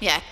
Yeah.